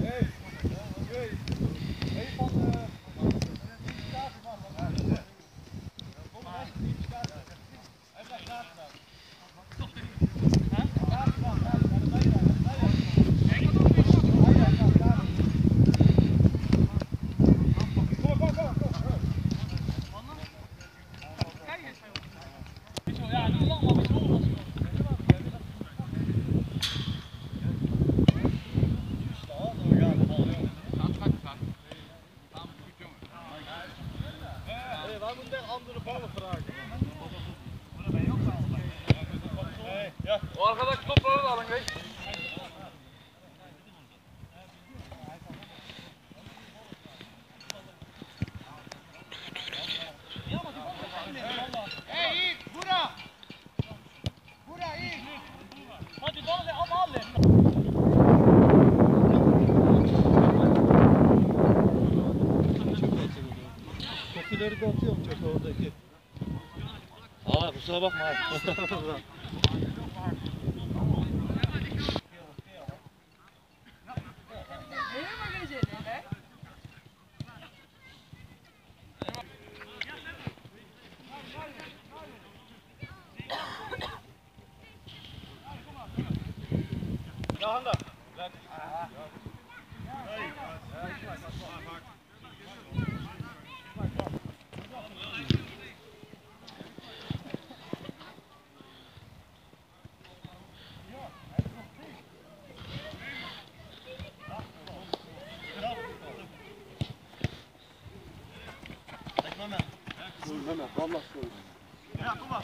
Hey. Hij moet echt andere ballen vragen. Maar dan ben je ook wel. Ja, oh, waar gaat dat kloppen hoor, Alling? Hey, hier, Boeddha! Boeddha, hier! Want die ballen zijn allemaal. Bitkileri de atıyor mu çöpe oradaki? Aa kusura bakma abi. Daha da. Soyun hemen. Vallahi soyun. Yakuba.